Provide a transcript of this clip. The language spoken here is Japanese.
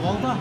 volta.